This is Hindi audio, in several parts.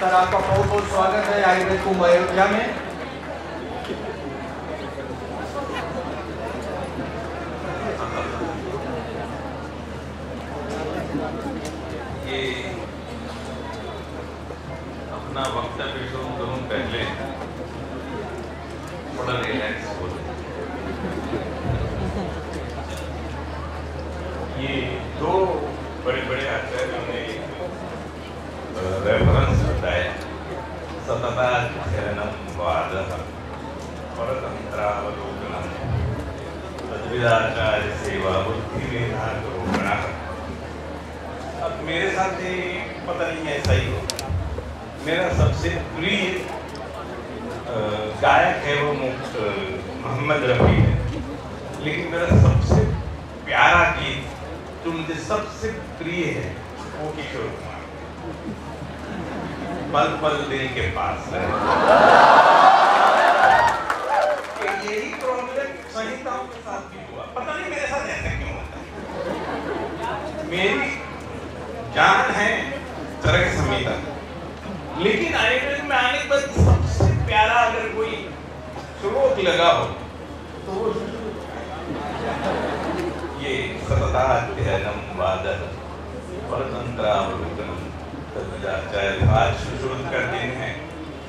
सर आपका बहुत बहुत स्वागत है आयुर्वेद कुंभ अयोध्या में। गायक है वो मोहम्मद रफ़ी है। लेकिन मेरा सबसे प्यारा गीत जो मुझे सबसे प्रिय है, वो किशोर कुमार। पल पल दिल के पास कि यही प्रॉब्लम संहिताओं के साथ भी हुआ। पता नहीं मेरे साथ ऐसा क्यों होता है। मेरी जान है तरह संहिता लेकिन आयुर्वेद अगर कोई श्लोक लगा हो तो वो ये सतताध्ययनम वादन परतंत्रावलोकनम तद्विदाचार्य आज सुश्रुत का दिन है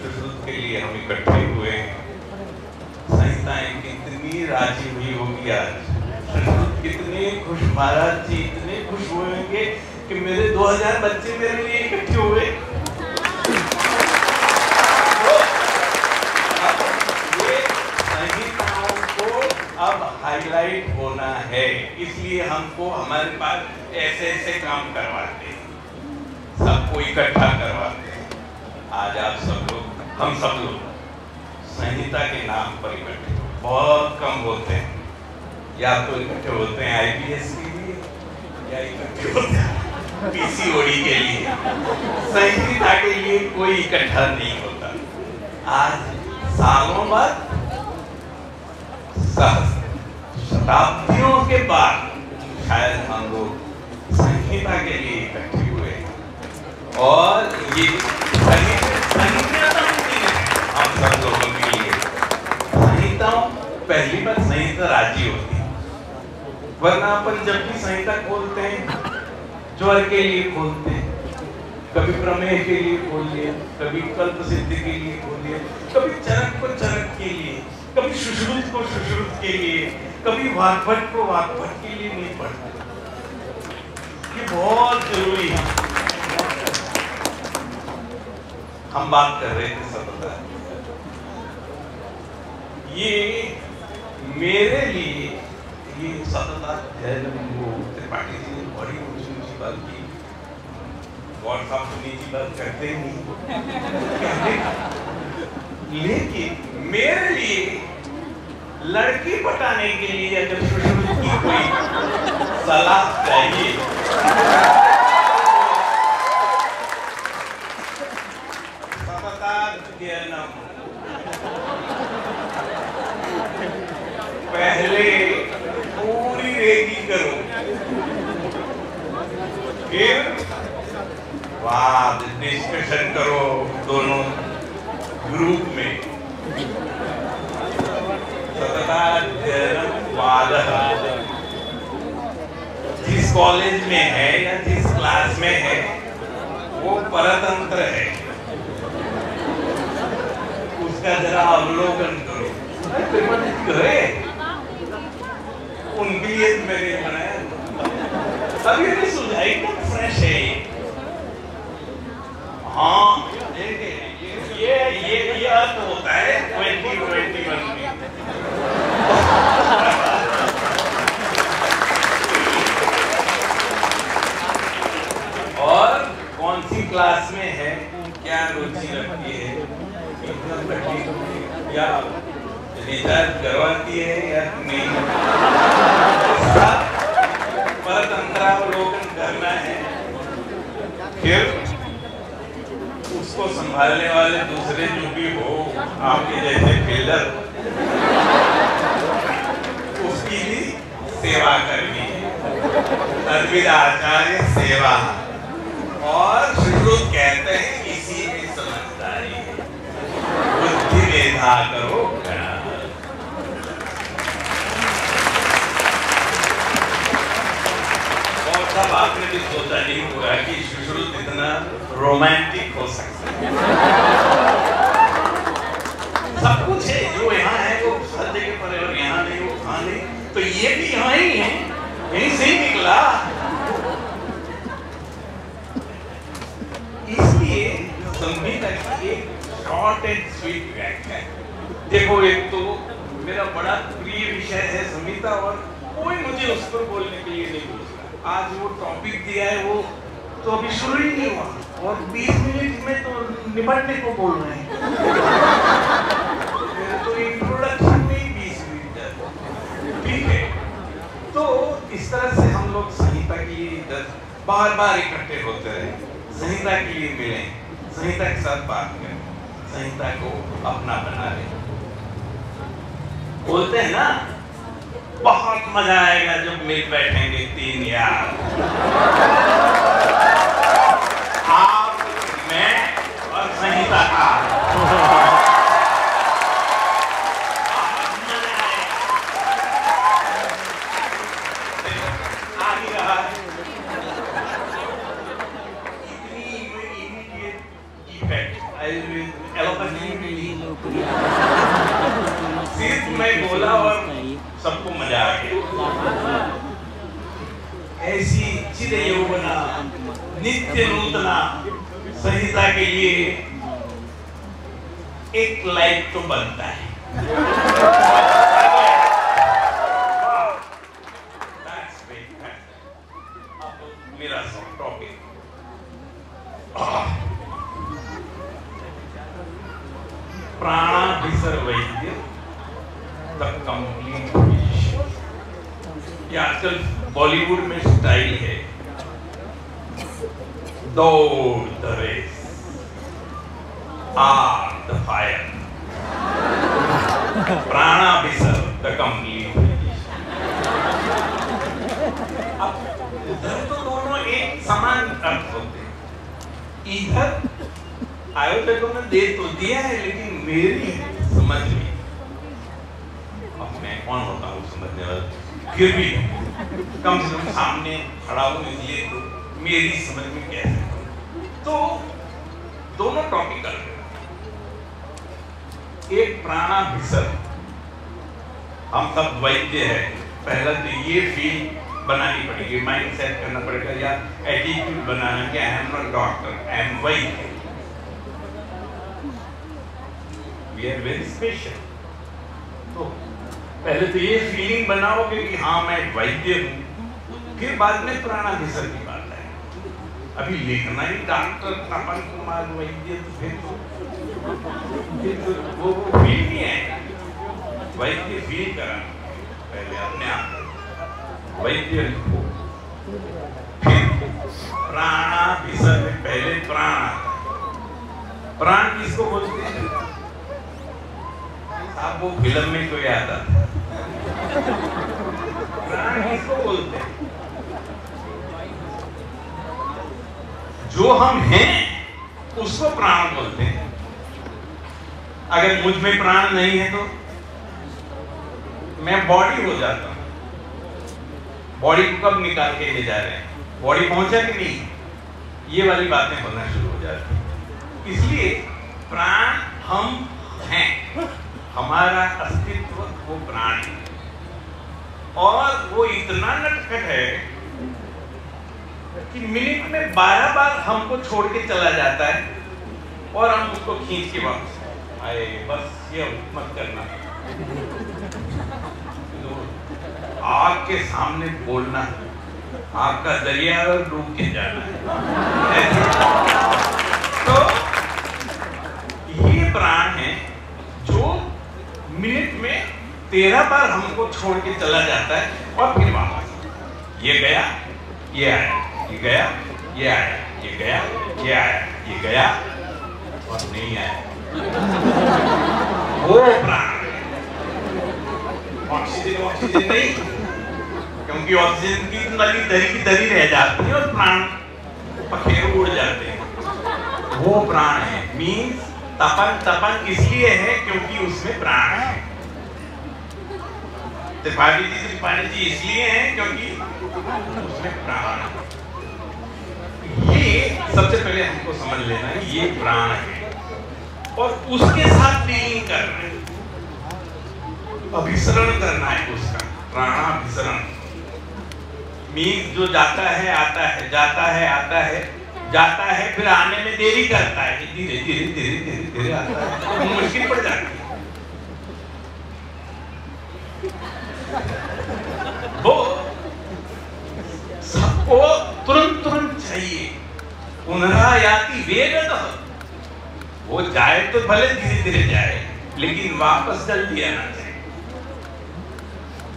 सुश्रुत के लिए हम इकट्ठे हुए हैं। संहिताएँ कितनी हुई होगी आज। सुश्रुत कितने खुश, महाराज जी इतने खुश हुए होंगे कि मेरे 2000 बच्चे मेरे लिए इकट्ठे हुए। हाईलाइट होना है, इसलिए हमको हमारे पास ऐसे ऐसे काम करवाते हैं। सबको इकट्ठा करवाते हैं। आज आप सब लोग, हम सब लोग संहिता के नाम पर इकट्ठे बहुत कम होते हैं। या तो इकट्ठे होते हैं आईपीएस के लिए, या इकट्ठे होते हैं पीसीओडी के लिए। संहिता के लिए कोई इकट्ठा नहीं होता। आज सालों बाद शताब्दियों के बाद शायद हम लोग संहिता के लिए इकट्ठे हुए और ये है। हम सब लोगों के लिए। संहिताओं, पहली बार संहिता राज़ी होती वरना अपन जब भी संहिता खोलते हैं, ज्वर के लिए खोलते हैं, कभी प्रमेय के लिए खोल लिया कभी कल्प सिद्धि के लिए खोल लिया कभी चरक को चरक के लिए, कभी सुश्रुत को सुश्रुत के लिए कभी वाग्भट को वाग्भट के लिए नहीं पढ़ते ये बहुत ज़रूरी है। हम बात कर रहे थे सतता। ये मेरे लिए ये वो त्रिपाठी जी ने बड़ी ऊँची ऊँची बात की। बात करते ही लेकिन मेरे लिए लड़की पटाने के लिए अगर सुश्रुत की कोई सलाह चाहिए। पहले पूरी रेगी करो। फिर बाद डिस्कशन करो दोनों ग्रुप में। जिस कॉलेज में है या जिस क्लास में है, वो परतंत्र है। उसका जरा अवलोकन करो। करे उनके लिए मैंने बनाया अभी भी सुझाई एकदम फ्रेश है हाँ ये ये ये ये अर्थ होता है ट्वेंटी ट्वेंटी वन में। और कौन सी क्लास में है? क्या रुचि रखती है? या रिसर्च करवाती है या नहीं? इसका परतंत्रावलोकन करना है। फिर उसको संभालने वाले दूसरे जो भी हो, आपके जैसे फील्डर उसकी भी सेवा करनी है। तद्विद आचार्य सेवा। और सुश्रुत कहते हैं, इसी में समझदारी है। विधा करो और आपने भी सोचा नहीं होगा कि सुश्रुत इतना रोमांटिक हो सकता है। सब कुछ है, जो यहाँ है, वो हर जगह पर है और यहाँ नहीं, वो नहीं। तो ये भी यहाँ ही है, यहीं से ही निकला। इसलिए संगीत की एक शॉर्ट एंड स्वीट व्याख्या है। देखो, एक तो मेरा बड़ा प्रिय विषय है संगीता और कोई मुझे उस पर बोलने के लिए नहीं पूछ आज वो टॉपिक दिया है वो तो अभी शुरू ही नहीं हुआ। और 20 मिनट में तो निपटने को बोल रहे हैं। ठीक है। तो इस तरह से हम लोग संहिता के लिए बार बार इकट्ठे होते रहे। संहिता के लिए मिले, संहिता के साथ बात करें, संहिता को अपना बना ले। बोलते हैं ना, बहुत मज़ा आएगा जब मिल बैठेंगे तीन यार। आप, मैं और संहिता का आ ही रहा है इतनी immediate effect I will allopathy में सिर्फ़ मैं बोला और सबको मज़ा आ गया चिर यौवना नित्य नूतना संहिता के लिए एक लाइक तो बनता है। वैद्य द कंप्लीट ये आजकल बॉलीवुड में स्टाइल है। द फायर प्राणाभिसर द कंप्लीट अब उधर तो दोनों एक समान अर्थ होते इधर आयोजकों ने दे तो दिया है लेकिन मेरी समझ में अब मैं कौन होता हूँ समझने वाला फिर भी कम से कम सामने खड़ा हूँ इसलिए तो मेरी समझ में कैसे तो दोनों टॉपिकल एक प्राणाभिसर हम सब वैद्य है। पहला तो ये फील बनानी पड़ेगी। माइंड सेट करना पड़ेगा या एटीट्यूड बनाना कि I am not doctor I am Vaidya. We are very special तो पहले तो ये फीलिंग बनाओगे कि हाँ मैं वैद्य हूँ। फिर बाद में प्राणाभिसर की बात है अभी लिखना ही डॉक्टर तपन कुमार वैद्य तो फिर तो। फिर तो वो फील नहीं है। वैद्य फील करा। पहले अपने आप वैद्य लिखो। फिर प्राणाभिसर में पहले प्राण। प्राण किसको बोलते हैं? आप वो फ़िल्म में कोई आता प्राण किसको बोलते हैं? जो हम हैं, उसको प्राण बोलते हैं। अगर मुझमें प्राण नहीं है तो मैं बॉडी हो जाता हूँ। बॉडी को कब निकाल के ले जा रहे हैं? बॉडी पहुँचा कि नहीं? ये वाली बातें होना शुरू हो जाती हैं। इसलिए प्राण हम हैं। हमारा अस्तित्व वो प्राण है। और वो इतना नटखट है कि मिनट में बारह बार हमको छोड़ के चला जाता है और हम उसको खींच के वापस आए। बस ये मत करना। आग के सामने बोलना, आग का दरिया और डूब के जाना है। तो ये प्राण है जो मिनट में तेरह बार हमको छोड़ के चला जाता है और फिर वापस। ये गया, ये आया। ये गया, ये आया, ये गया, ये आया, ये गया, और नहीं आया। वो प्राण। ऑक्सीजन ऑक्सीजन नहीं, क्योंकि ऑक्सीजन की नली दरी की दरी रह जाती है और प्राण पखेरु उड़ जाते हैं। वो प्राण है। मीन्स तपन तपन इसलिए है क्योंकि उसमें प्राण है। त्रिपाठी जी त्रिपाठी जी इसलिए हैं क्योंकि उसमें प्राण है। ये सबसे पहले हमको समझ लेना है ये प्राण है। और उसके साथ डीलिंग करना है। अभिसरण करना है उसका। प्राणाभिसरण। मीन जो जाता है, आता है, जाता है, आता है, जाता है, फिर आने में देरी करता है। धीरे धीरे धीरे धीरे धीरे आता है। तो मुश्किल पड़ जाती है। वो सबको तुरंत तुरंत चाहिए। पुनरायाति वेगत वो जाए तो भले धीरे धीरे जाए, लेकिन वापस जल्दी आना चाहिए।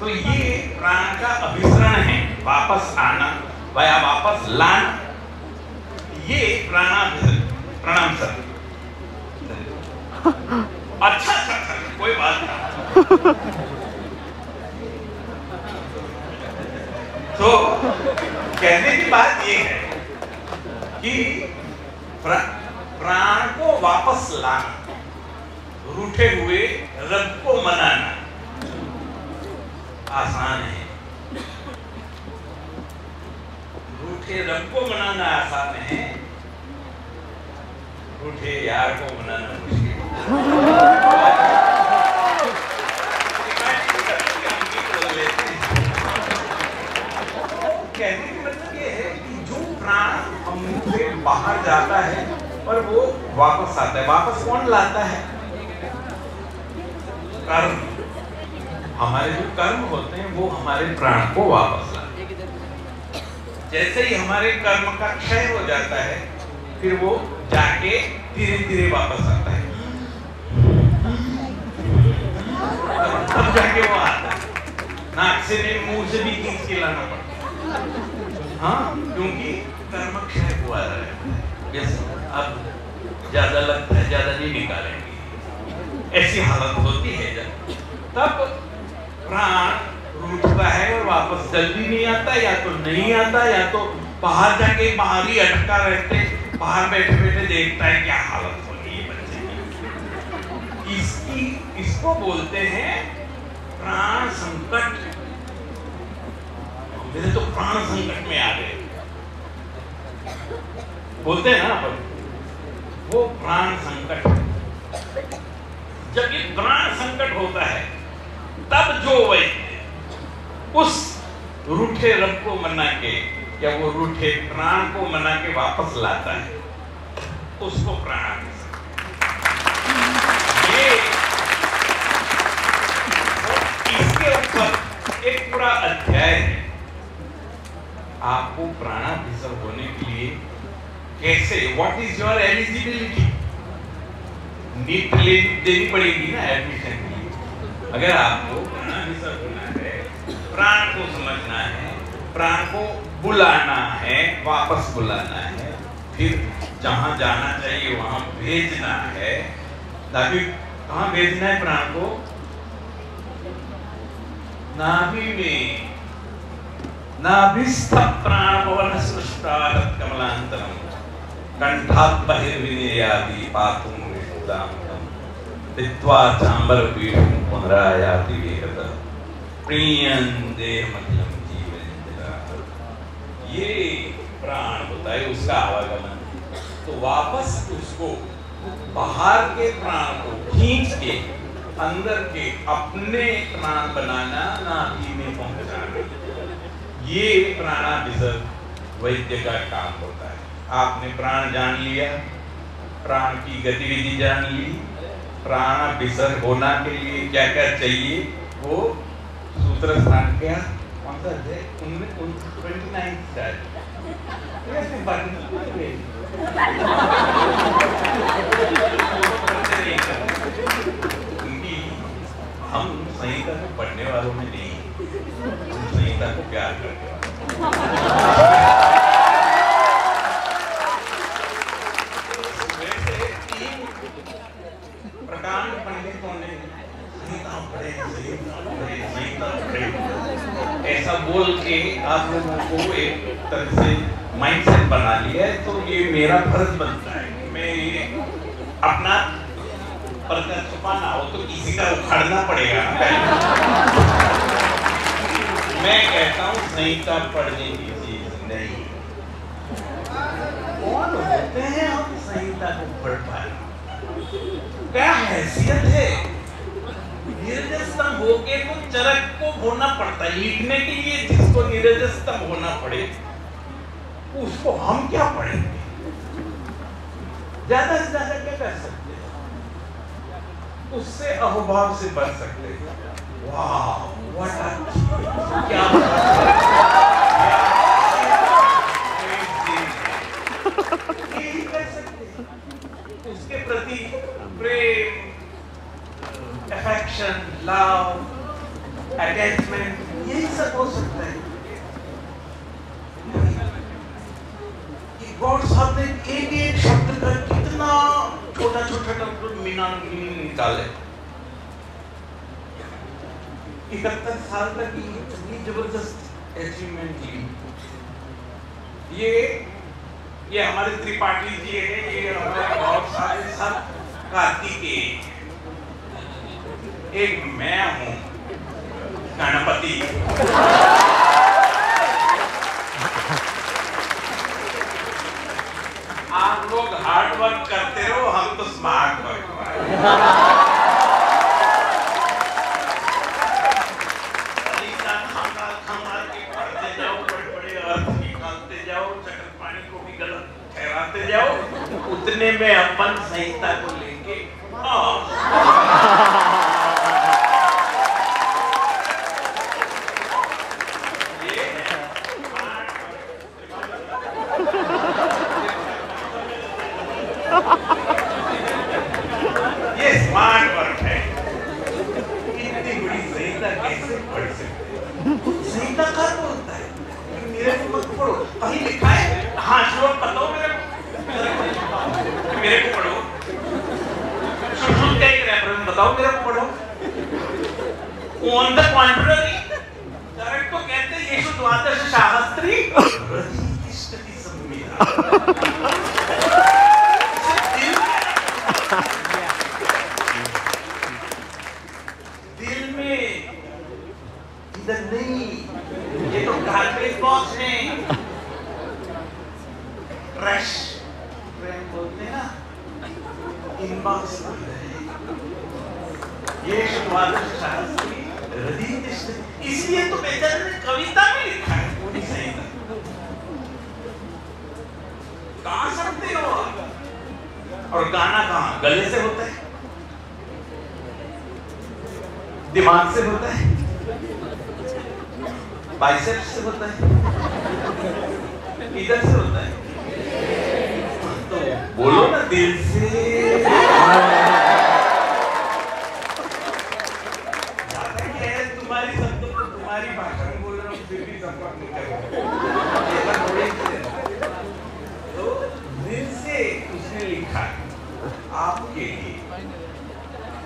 तो ये प्राण का अभिसरण है, वापस आना वया वापस लाना। ये प्राणाभिसरण प्रणाम सर अच्छा अच्छा अच्छा कोई बात नहीं। तो कहने की बात ये है कि प्रा, प्राण को वापस लाना रूठे हुए रब को मनाना आसान है। रूठे रब को मनाना आसान है रूठे यार को मनाना मुश्किल कहने की मतलब ये है कि जो प्राण हमसे बाहर जाता है और वो वापस आता है। वापस कौन लाता है? कर्म। हमारे जो कर्म होते हैं, वो हमारे प्राण को वापस लाते हैं। जैसे ही हमारे कर्म का क्षय हो जाता है, फिर वो जाके धीरे धीरे वापस आता है। तब जाके वो आता है। नाक से नहीं, मुँह से भी खींच के लाना पड़ता है, क्योंकि कर्म क्षय हुआ है। यस अब ज़्यादा लगता है, ज़्यादा नहीं निकालेंगे। ऐसी हालत होती है जब तब प्राण रूठता है और वापस जल्दी नहीं आता, या तो नहीं आता, या तो बाहर जाके बाहर ही अटका रहते, बाहर बैठे बैठे देखता है क्या हालत हो रही है बच्चे की। इसकी, इसको बोलते हैं प्राण संकट। मेरे तो प्राण संकट में आ गए। बोलते हैं ना अपन, वो प्राण संकट। जब ये प्राण संकट होता है, तब जो वैद्य उस रूठे रब को मना के या वो रूठे प्राण को मना के वापस लाता है, उसको प्राण। ये इसके ऊपर एक पूरा अध्याय है। आपको प्राणाभिसर होने के लिए कैसे? What is your eligibility NEET देनी पड़ेगी ना एडमिशन के लिए। अगर आपको प्राण को समझना है, प्राण को बुलाना है, वापस बुलाना है, फिर जहाँ जाना चाहिए, वहाँ भेजना है ताकि कहाँ भेजना है प्राण को? नाभि में। नाभिस्थ प्राणपवन सृष्टात् कमलांतरम। कंठात् चांबर मध्यम जीवन ये प्राण होता है, उसका आवागमन। तो वापस उसको बाहर के प्राण को खींच के, अंदर के अपने प्राण बनाना, नाभि में पहुंचाना। ये प्राणा प्राणाभिसर्ग वैद्य का काम होता है। आपने प्राण जान लिया, प्राण की गतिविधि जान ली, प्राण विसर्ग होना के लिए क्या क्या चाहिए, वो सूत्र स्थान क्या कौन सा है? उनमें उन ट्वेंटी नाइन शायद ऐसे क्योंकि हम संहिता को पढ़ने वालों में नहीं हम संहिता को प्यार करते वैसे तीन प्रकार पंडितों ने संहिता पढ़े संहिता पढ़े संहिता पढ़े ऐसा बोल के आप लोगों को एक तरह से माइंडसेट बना लिया है तो ये मेरा फ़र्ज़ बनता है कि मैं ये अपना ऊपर का छुपाना हो तो किसी का उखाड़ना पड़ेगा ना पहले मैं कहता हूँ संहिता पढ़ने की चीज़ नहीं कौन होते हैं हम संहिता को पढ़ पाए क्या हैसियत है निर्जस्तम होके तो चरक को होना पड़ता है लिखने के लिए जिसको निर्जस्तम होना पड़े उसको हम क्या पढ़ेंगे ज़्यादा से ज़्यादा क्या कर सकते हैं उससे अहोभाव से बच सकते हैं वाह व्हाट अ क्या यही कर सकते हैं उसके प्रति प्रेम अफेक्शन लव अटैचमेंट यही सब हो सकता है। कि गॉड साहब ने एक एक शब्द का कितना छोटा छोटा डॉक्टर मीनान निकाले। इकहत्तर साल तक इतनी ज़बरदस्त अचीवमेंट ली। ये ये हमारे त्रिपाठी जी है, ये हमारे सारे सब कार्तिकेय एक मैं हूँ, गणपति। आप लोग हार्ड वर्क करते रहो, हम तो स्मार्ट वर्क जाओ उतने में अपन संहिता को लेके हाँ ये स्मार्ट वर्क है इतनी बड़ी संहिता कैसे पढ़ सकते संहिता कब बोलता है? मेरे को मत पढ़ो। कहीं लिखा है? हाँ श्लोक बताओ मेरे को। मेरे को पढ़ो। का एक रेफरेंस बताओ, मेरे को पढ़ो। ऑन द कॉन्ट्ररी करेक्ट तो कहते हैं, यीशु द्वादश शास्त्री। प्रतिष्ठित संविधा दिल में इधर नहीं ये तो गार्बेज बॉक्स है ट्रैश ट्रेन बोलते हैं ना इनबॉक्स ये शुरुआत शास्त्री हृदय इसलिए तो बेचारे ने कविता में लिखा है पूरी सही गा सकते हो आप और गाना कहाँ गले से होता है दिमाग से होता है बाइसेप्स से होता है इधर से होता है तो बोलो ना दिल से ज़्यादा क्या है तुम्हारी शब्द को तुम्हारी भाषा में बोल रहा हूँ फिर भी संपर्क नहीं कर रहा ऐसा थोड़ी है। तो दिल से उसने लिखा है आपके लिए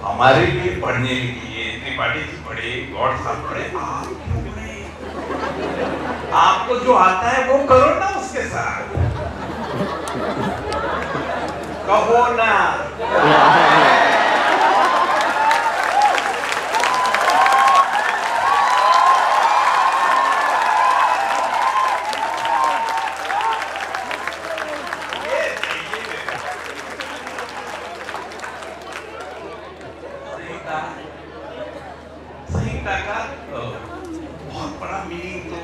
हमारे लिए पढ़ने के लिए त्रिपाठी जी पढ़े गौड़ साहब पढ़े आप क्यों नहीं? आपको जो आता है वो करो ना उसके साथ कहो ना ये चाहिए मेरे संहिता संहिता का अ, बहुत बड़ा मीनिंग तो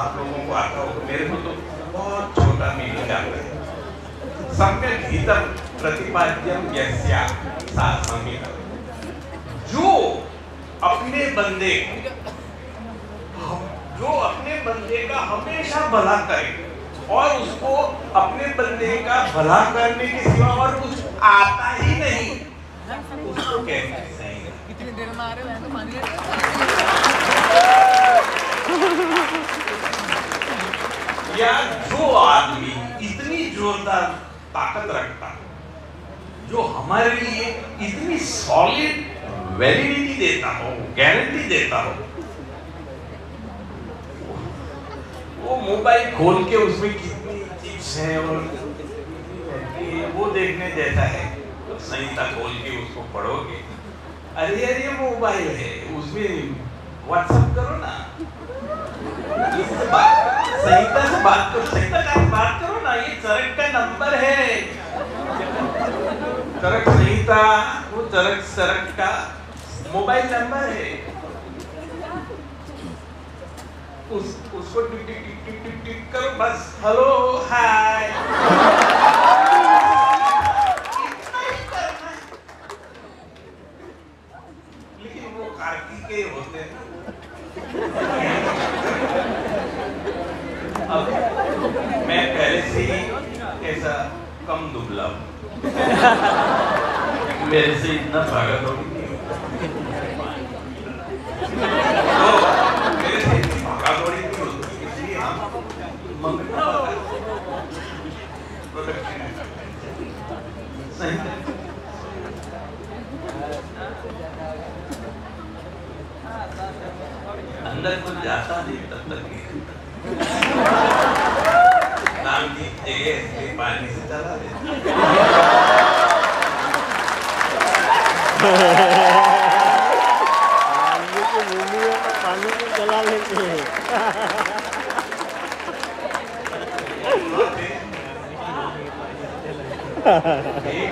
आप लोगों को आता होगा मेरे को तो बहुत छोटा मीनिंग आता है सम्यक हितम प्रतिपाद्यम यस्या सा संहिता जो अपने बंदे को जो अपने बंदे का हमेशा भला करे और उसको अपने बंदे का भला करने के सिवा और कुछ आता ही नहीं उसको कहते हैं संहिता देर में आ रहे हो पानी लेने? या जो आदमी इतनी जोरदार ताकत रखता है जो हमारे लिए इतनी सॉलिड वैलिडिटी देता हो गारंटी देता हो वो मोबाइल खोल के उसमें कितनी चिप्स हैं और बैटरी वो देखने जैसा है। तो संहिता खोल के उसको पढ़ोगे। अरे यार ये मोबाइल है, उसमें व्हाट्सएप करो ना। इससे बात संहिता से बात करो, संहिता का बात करो ना, ये चरक का नंबर है। चरक संहिता, वो चरक सरक का मोबाइल नंबर है। उस उसको टिक टिक टिक टिक टिक टिक करो बस। हेलो हाय लेकिन वो कार्तिकेय होते हैं। अब मैं पहले से ही ऐसा कम दुबला हूँ। मेरे से इतना भागा दौड़ी नहीं होता तो मेरे से इतनी भागा दौड़ी नहीं होती इसलिए हम मम्मी पापा का प्रोडक्शन सही है अंदर कुछ जाता नहीं तब तक नहीं नाम की जगह पानी से चला पानी की तो पानी को लेते हैं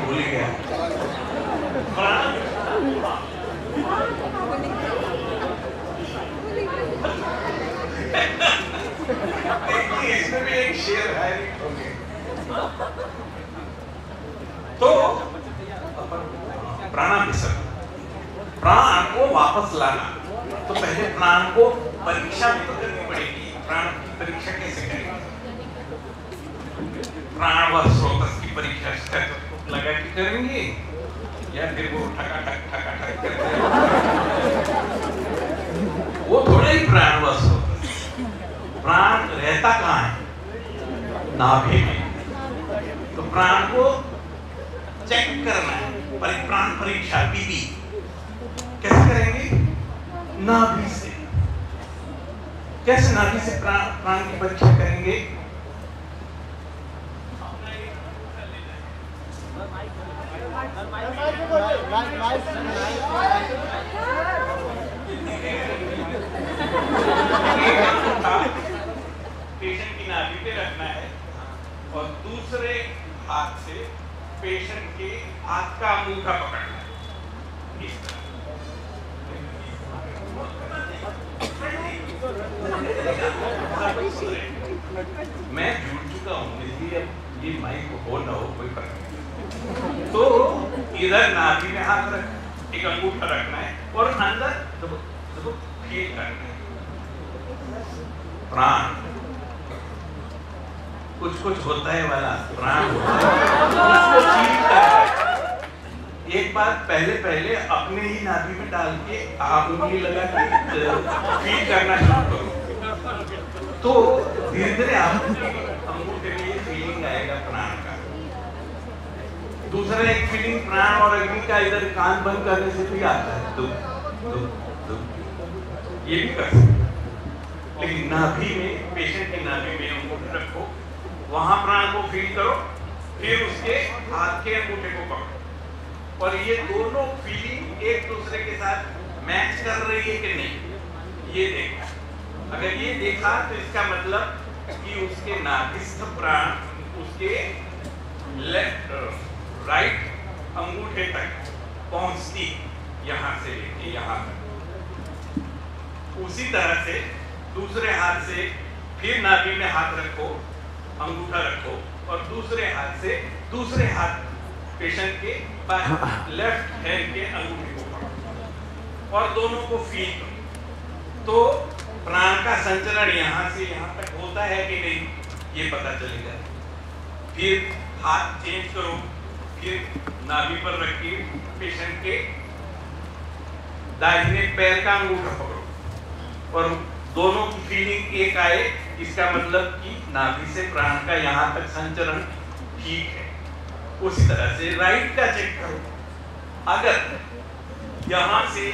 भूल गया। देखिए इसमें भी एक शेर है। ओके तो प्राणाभिसर्ग प्राण को वापस लाना। तो पहले प्राण को परीक्षा भी तो करनी पड़ेगी। प्राण की परीक्षा कैसे करेंगे? प्राण व स्रोत की परीक्षा स्टेथोस्कोप लगा के करेंगे या फिर वो ठका ठक ठका ठक वो थोड़ा ही प्राण व स्रोत प्राण रहता कहाँ है नाभि में तो प्राण को चेक करना है परिप्राण परीक्षा पीबी कैसे करेंगे नाभि से कैसे नाभि से प्राण प्राण की परीक्षा करेंगे पेशेंट की नाभि पे रखना है और दूसरे हाथ से पेशेंट के हाथ का अंगूठा पकड़ना है। मैं जुड़ चुका हूँ, इसलिए ये माइक हो ना हो, कोई फ़र्क नहीं। तो इधर नाभि में हाथ रख, एक अंगूठा रखना है और अंदर देखो देखो फील करना है। प्राण। कुछ कुछ होता है वाला, प्राण उसको एक बार पहले पहले अपने ही नाभि में डाल के आप उंगली लगा के फील करना शुरू करो। तो धीरे धीरे आप अंगूठे फीलिंग आएगा प्राण का। दूसरा एक फीलिंग प्राण और अग्नि का इधर कान बंद करने से भी आता है। दुम दुम दुम ये भी कर सकते लेकिन नाभि में, पेशेंट की नाभि में अंगूठा रखो। वहाँ प्राण को फील करो, फिर उसके हाथ के अंगूठे को पकड़ो। और ये दोनों फीलिंग एक दूसरे के साथ मैच कर रही है कि नहीं, ये देखना अगर ये देखा तो इसका मतलब कि उसके नाभिस्थ प्राण उसके लेफ़्ट राइट अंगूठे तक पहुँचती यहाँ से लेके यहाँ तक। उसी तरह से दूसरे हाथ से फिर नाभि में हाथ रखो अंगूठा रखो और दूसरे हाथ से दूसरे हाथ पेशेंट के लेफ़्ट हैंड के अंगूठे को पकड़ो और दोनों को फील करो। तो प्राण का संचरण यहाँ से यहाँ तक होता है कि नहीं ये पता चलेगा फिर हाथ चेंज करो फिर नाभि पर रखिए पेशेंट के दाहिने पैर का अंगूठा पकड़ो। और दोनों की फीलिंग एक आए इसका मतलब कि नाभि से प्राण का यहाँ तक संचरण ठीक है। उसी तरह से राइट का चेक करो। अगर यहाँ से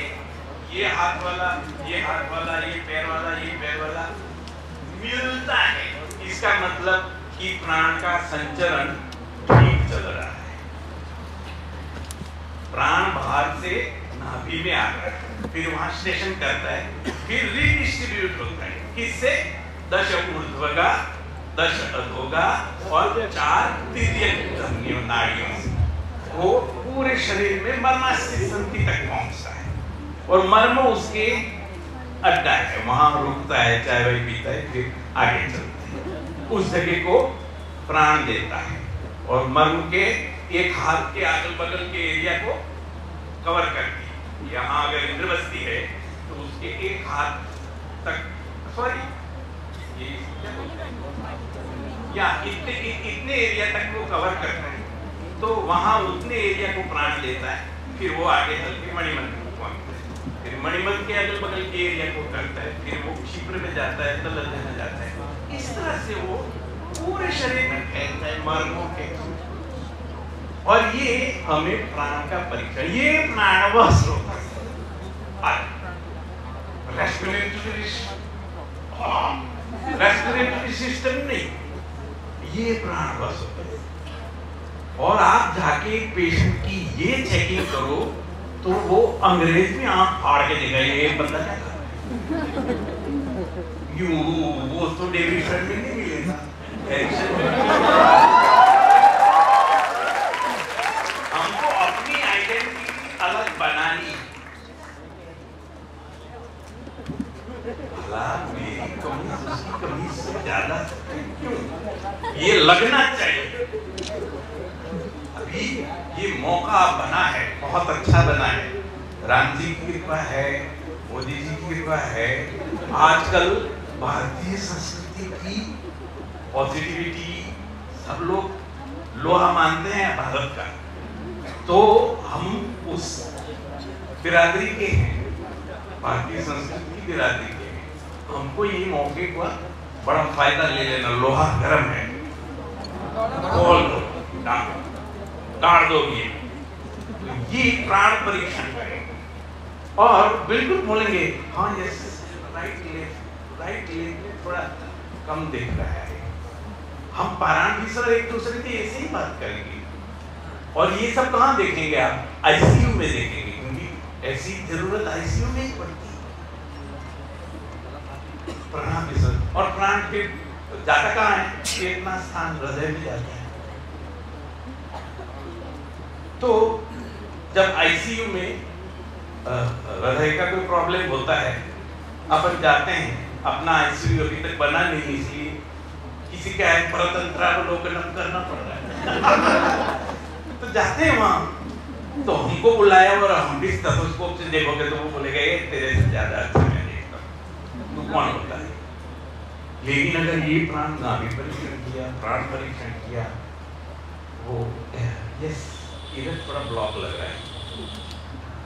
ये हाथ वाला, ये हाथ वाला, ये पैर वाला, ये पैर वाला मिलता है, इसका मतलब कि प्राण का संचरण ठीक चल रहा है। प्राण बाहर से नाभि में आ रहा है, फिर वहाँ स्टेशन करता है, फिर रीडिस्ट्रीब्यूट होता है। किससे? दश ऊर्ध्व का दश अधोगा, और चार तिर्यक धमनियों नाड़ियों वो पूरे शरीर में मर्मास्थि संधि तक पहुँचता है। और मर्म उसके अड्डा है। वहाँ रुकता है, चाय वाय पीता है, फिर आगे चलते है। उस जगह को प्राण देता है। और मर्म के एक हाथ के अगल बगल के एरिया को कवर करती है। यहाँ अगर इंद्रवस्ती है तो उसके एक हाथ तक, सॉरी ये इतने इतने एरिया तक वो कवर करता है। तो वहाँ उतने एरिया को प्राण लेता है, फिर वो आगे चल के मणिमंत्र को है। फिर मणिमंत्र के अगल बगल के एरिया को करता है, फिर वो क्षिप्र में जाता है, तलल में जाता है। इस तरह से वो पूरे शरीर में फैलता है मर्मों के और ये हमें प्राण का परीक्षण, ये प्राणवह स्रोत है। रेस्पिरेटरी सिस्टम नहीं। ये प्राण बस और आप जाके पेशेंट की ये चेकिंग करो तो वो अंग्रेज़ में आँख फाड़ के देगा, ये बंदा क्या यू, वो तो डेविड फ्रेंड नहीं मिलेगा एरिक्सन में। हमको अपनी आइडेंटिटी अलग बनानी भला मेरी कमीज उसकी कमीज से ज़्यादा क्यों ये लगना चाहिए। अभी ये मौका बना है, बहुत अच्छा बना है। राम जी की कृपा है, मोदी जी की कृपा है। आजकल भारतीय संस्कृति की पॉजिटिविटी सब लोग लोहा मानते हैं भारत का। तो हम उस बिरादरी के हैं, भारतीय संस्कृति की बिरादरी के हैं। हमको ये मौके का बड़ा फ़ायदा ले लेना, लोहा गर्म है। खोल दो डाल दो ये तो ये प्राण परीक्षण और बिल्कुल बोलेंगे हाँ yes right left right left थोड़ा कम दिख रहा है। हम पारायण भी सर एक दूसरे की ऐसे ही बात करेंगे। और ये सब कहाँ देखेंगे आप? आईसीयू में देखेंगे, क्योंकि ऐसी ज़रूरत आईसीयू में ही पड़ती है। प्राण भी सर और प्राण फिर जाता कहाँ है? चेतना स्थान, हृदय में जाता है। तो जब आईसीयू में हृदय का कोई प्रॉब्लम होता है, अपन जाते हैं, अपना आईसीयू अभी तक बना नहीं, इसलिए किसी का है परतंत्रावलोकनम करना पड़ रहा है। तो जाते हैं वहाँ। तो हमको बुलाया और हम भी स्टेथोस्कोप से देखोगे तो वो बोलेगा, ये तेरे से ज़्यादा अच्छा मैं देखता हूँ तू कौन होता है? लेकिन अगर ये प्राण नाभि परीक्षण किया प्राण परीक्षण किया वो यस इधर थोड़ा ब्लॉक लग रहा है।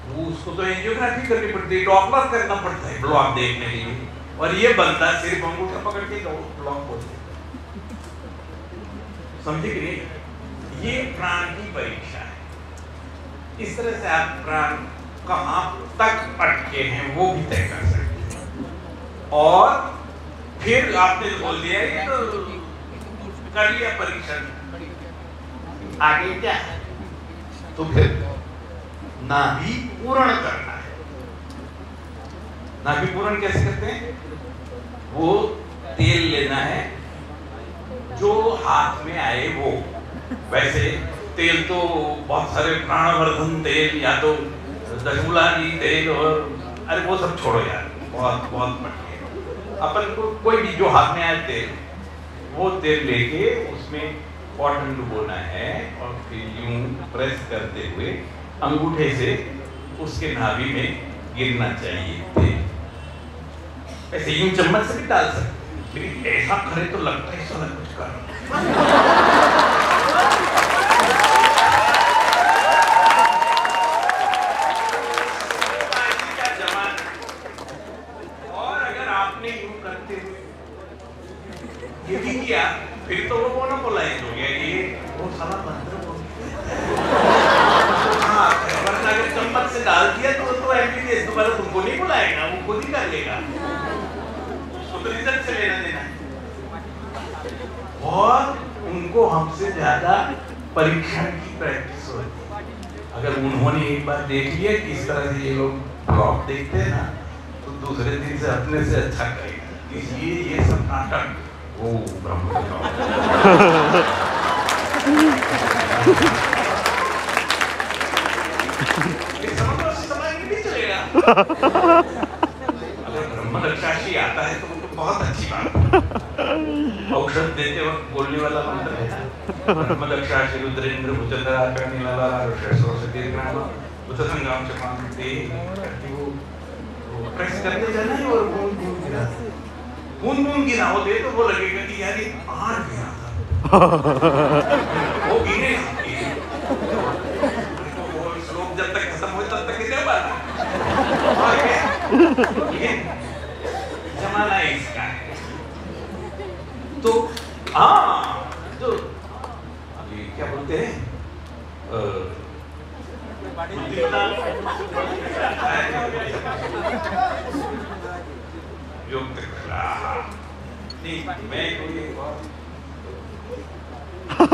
वो उसको तो एंजियोग्राफी करनी पड़ती है डॉपलर करना पड़ता है ब्लॉक देखने के लिए। और ये बनता है सिर्फ़ अंगूठा पकड़ के ब्लॉक बोलते समझे कि नहीं? ये प्राण की परीक्षा है। इस तरह से आप प्राण कहाँ तक अटके हैं, वो भी तय कर सकते हैं। और फिर आपने बोल दिया, ये तो कर लिया परीक्षण। आगे क्या है? तो फिर नाभि पूर्ण करना है। नाभि पूर्ण कैसे करते हैं? वो तेल लेना है, जो हाथ में आए वो। वैसे तेल तो बहुत सारे प्राणवर्धन तेल या तो दशमूलानी तेल और अरे वो सब छोड़ो यार, बहुत बहुत अपन को कोई भी जो हाथ में आए तेल, वो तेल लेके उसमें कॉटन डुबोना है और फिर यूँ प्रेस करते हुए अंगूठे से उसके नाभि में गिरना चाहिए तेल। ऐसे यूँ चम्मच से भी डाल सकते लेकिन ऐसा करे तो लगता है ऐसा कुछ कर रहा है। आज का जमाना और अगर आपने यूँ करते हुए ये भी किया फिर तो वो मोनोपोलाइज हो गया ये वो साला मंत्र बोल हाँ, वरना अगर चम्मच से डाल दिया तो वो तो एमबीबीएस दोबारा तुमको नहीं बुलाएगा वो खुद ही कर लेगा उसको तो रिज़ल्ट से लेना देना है। और उनको हमसे ज़्यादा परीक्षण की प्रैक्टिस होती है अगर उन्होंने एक बार देख लिया कि इस तरह से ये लोग ब्लॉग देखते हैं ना तो दूसरे दिन से अपने से अच्छा करेगा इसलिए ये सब नाटक ओ ब्रह्म ये समझ समय नहीं चलेगा अगर ब्रह्म रक्षाशी आता है तो वो बहुत अच्छी बात है औषध देते वक्त बोलने वाला मंत्र है ना ब्रह्म रक्षाशी रुद्रेंद्र भुजंधर आकर नीलाला ऋषि सरस्वती ग्राम उत संग्राम चपान दे करती वो वो प्रेस करते जाना है और बूंद बूंद गिरा बूंद बूंद गिरा हो दे तो वो लगेगा कि यार ये आठ गिरा था वो गिने वो श्लोक जब तक खत्म हो तब तक इसे बात और क्या इसका तो हाँ तो ये क्या बोलते हैं? कला नहीं, मैं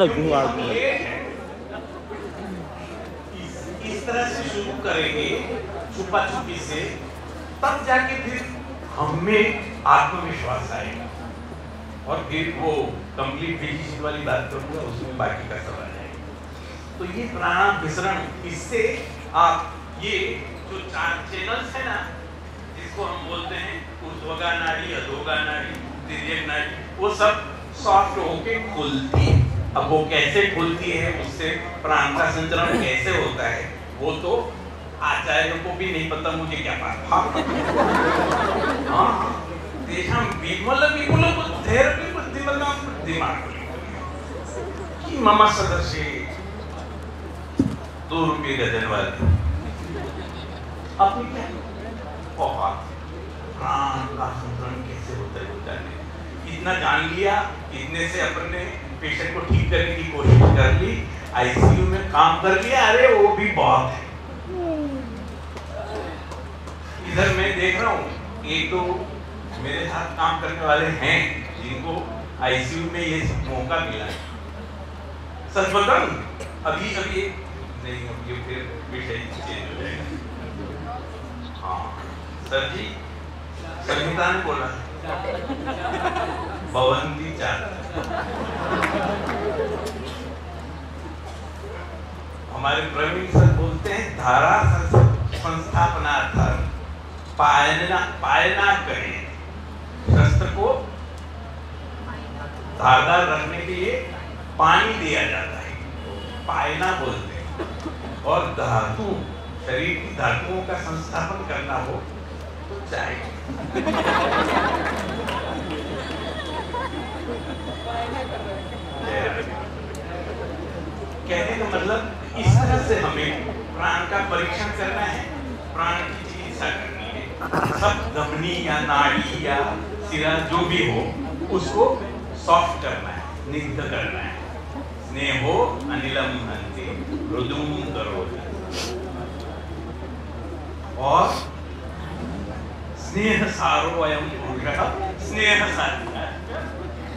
लगू आग में इस, तरह से शुरू करेंगे छुपा छुपी से तब जाके फिर हम आत्मविश्वास आएगा। और फिर वो कंप्लीट फिजिक्स वाली बात करूँगा उसमें बाकी का सब आ जाएगा। तो ये प्राणायाम विसरण इससे आप ये जो चार चैनल्स है ना जिसको हम बोलते हैं ऊर्ध्वगा नाड़ी अधोगा नाड़ी तिर्यक नाड़ी वो सब सॉफ्ट होके खुलती है। अब वो कैसे खुलती है उससे प्राण का संचरण कैसे होता है वो तो आचार्यों को भी नहीं पता मुझे क्या पता हाँ। तेषां विमल विपुल बुद्धेरपि बुद्धिमतां बुद्धिमान्। कि मम सदस्ये दो रुपये गजन वाले। अपनी क्या? प्राण का कैसे होता है वो जाने इतना जान लिया इतने से अपन ने पेशेंट को ठीक करने की कोशिश कर ली आईसीयू में काम कर लिया अरे वो भी बहुत है। इधर मैं देख रहा हूँ एक दो मेरे साथ काम करने वाले हैं जिनको आईसीयू में ये मौका मिला है। सच बताऊँ अभी अभी एक- नहीं अब ये फिर विषय चेंज हो जाएगा। हाँ सर जी संहिता ने बोला भवंती चार हमारे प्रवीण सर बोलते हैं, धारा संस्थापनार्थम पायना पायना करें। शस्त्र को धारदार रखने के लिए पानी दिया जाता है। पायना बोलते हैं। और धातु, शरीर की धातुओं का संस्थापन करना हो तो चाय। कहने का मतलब इस तरह से हमें प्राण का परीक्षण करना है। प्राण की चिकित्सा करनी है। सब धमनी या नाड़ी या सिरा जो भी हो, उसको सॉफ्ट करना है, निग्ध करना है। स्नेहो अनिलम हंति मृदुम करो और स्नेह सारो अयम स्नेह सार हमारे महाराज जी बोलते हैं।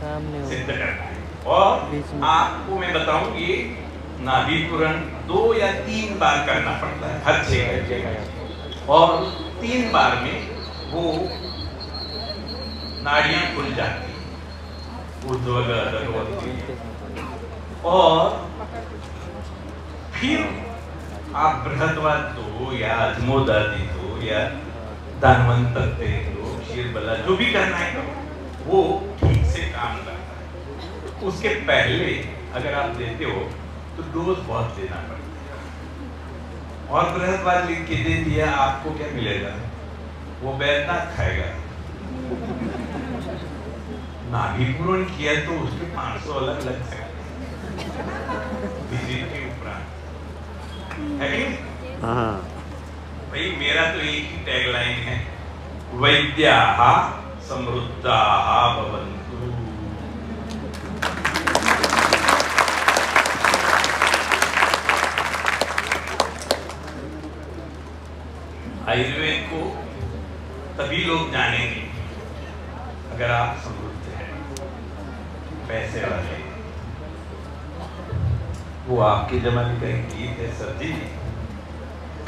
सामने सिद्ध करना है और आपको मैं बताऊँ ये नाभि पूरण दो या तीन बार करना पड़ता है हर घंटे में और तीन बार में वो नाड़ियाँ खुल जाती हैं। और फिर आप बृहदवाद दो या अजमोदादी दो या धनवंतर दो शेर बला जो भी करना है करो। वो ठीक से काम करता है। उसके पहले अगर आप देते हो तो डोज बहुत देना पड़ता है। और बृहदवाद लिख के दे दिया आपको क्या मिलेगा? वो बैद्यनाथ खाएगा। नाभि पूर्ण किया तो उसके 500 अलग लग सकते के उपरांत। है कि हाँ। भाई मेरा तो एक ही टैगलाइन है वैद्या समृद्धा आयुर्वेद को तभी लोग जानेंगे अगर आप समृद्ध हैं, पैसे वाले। वो आपके जमाने का एक गीत है सर जी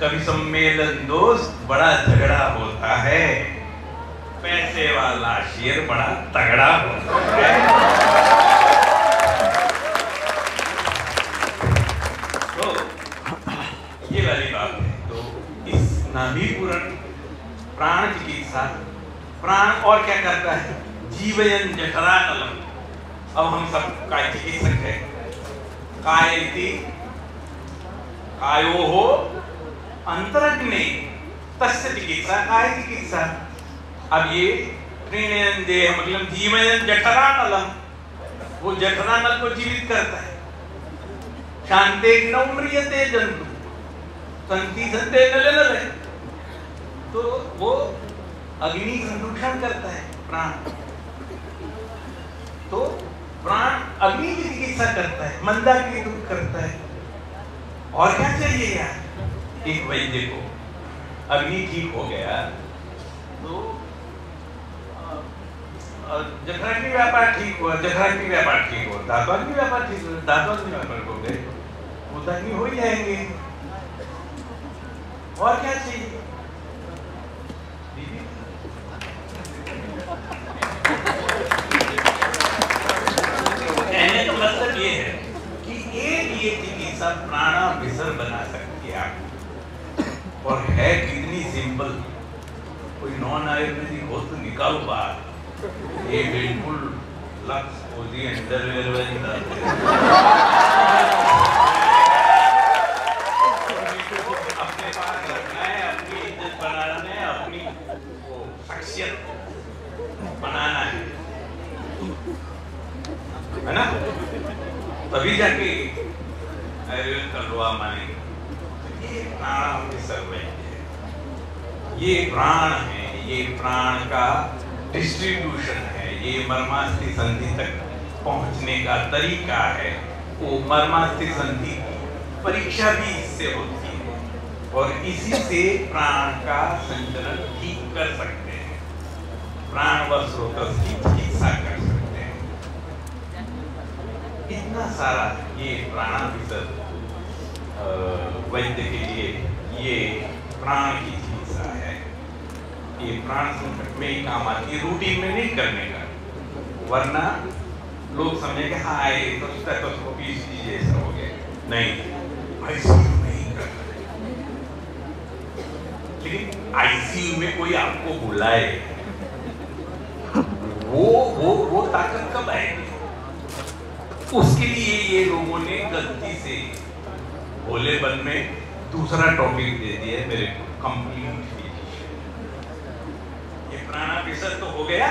कभी सम्मेलन दोस्त, बड़ा झगड़ा होता है। पैसे वाला शेर बड़ा तगड़ा है तो ये वाली बात है तो इस नाभि पूरण प्राण चिकित्सा प्राण और क्या करता है? जीवयन जठरा नलम अब हम सब का चिकित्सक है। काय इति कायो हो अंतरग्ने, तस्य चिकित्सा काय चिकित्सा। अब ये प्रीणयन देह मतलब जीवयन जठरा नलम वो जठरा नल को जीवित करता है। शांते न म्रियते जंतु संति संते नले नले तो वो अग्नि संरक्षण करता है, प्राण। तो प्राण अग्नि की चिकित्सा करता है, मंदा की दूर करता है। और क्या चाहिए यार? एक वैद्य को। अग्नि ठीक हो गया। तो जठरा की व्यापार ठीक हुआ जठरा की व्यापार ठीक हुआ दांतों की व्यापार ठीक हुआ दांतों की व्यापार हो गए। वो तो हो ही जाएँगे। और क्या चाहिए? कहने का मतलब ये है कि एक ये चिकित्सा प्राणा विसर बना सकती है आपको और है कितनी सिंपल कोई नॉन आयुर्वेदिक हो तो निकालो बाहर। ये बिल्कुल लक्स ओजी अंडरवेयर है बनाना है, अपनी है। है ना? तभी जाके आयुर्वेद का माने। ये प्राण है। ये प्राण है, ये प्राण का डिस्ट्रीब्यूशन है। ये मर्मास्थि संधि तक पहुँचने का तरीका है। वो मर्मास्थि संधि परीक्षा भी इससे होती है और इसी से प्राण का संचलन ठीक कर सकते हैं। प्राण व स्रोत की चिकित्सा कर सकते हैं। इतना सारा ये प्राणाभिसर वैद्य के लिए ये प्राण की ये प्राण संकट में ही काम आती है रूटीन में नहीं करने का। वरना लोग समझेंगे हाँ ये तो स्टेथोस्कोपी जैसा हो गया। नहीं आईसीयू में ही करना लेकिन आईसीयू में कोई आपको बुलाए, वो वो वो ताकत कब आएगी? उसके लिए ये लोगों ने गलती से भोलेपन में दूसरा टॉपिक दे दिया मेरे को कंप्लीट ये प्राणाभिसर तो हो गया।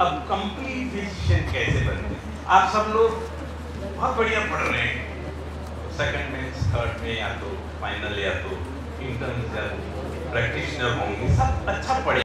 अब कंप्लीट फिजिशियन कैसे बनते आप सब लोग बहुत बढ़िया पढ़ रहे हैं। सेकंड में थर्ड में या तो फाइनल या तो इंटर्न प्रैक्टिशनर होंगे, सब अच्छा पढ़े।